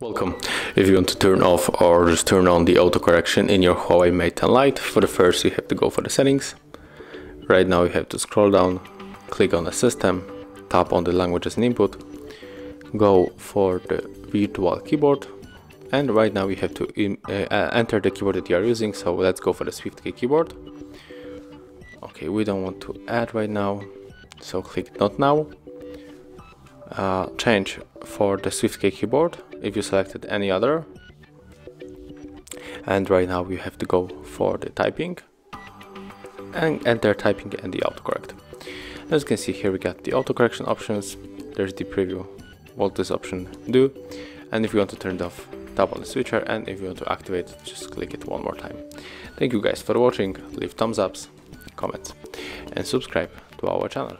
Welcome. If you want to turn off or just turn on the autocorrection in your Huawei Mate 10 Lite, for the first you have to go for the settings. Right now you have to scroll down, click on the system, tap on the languages and input, go for the virtual keyboard and right now you have to in, uh, enter the keyboard that you are using so let's go for the SwiftKey keyboard. Okay, we don't want to add right now, so click not now. Uh, change for the SwiftKey keyboard if you selected any other. And right now you have to go for the typing and enter typing and the autocorrect. As you can see here we got the autocorrection options there's the preview what this option do. And if you want to turn it off tap on the switcher and if you want to activate just click it one more time. Thank you guys for watching leave thumbs ups comments and subscribe to our channel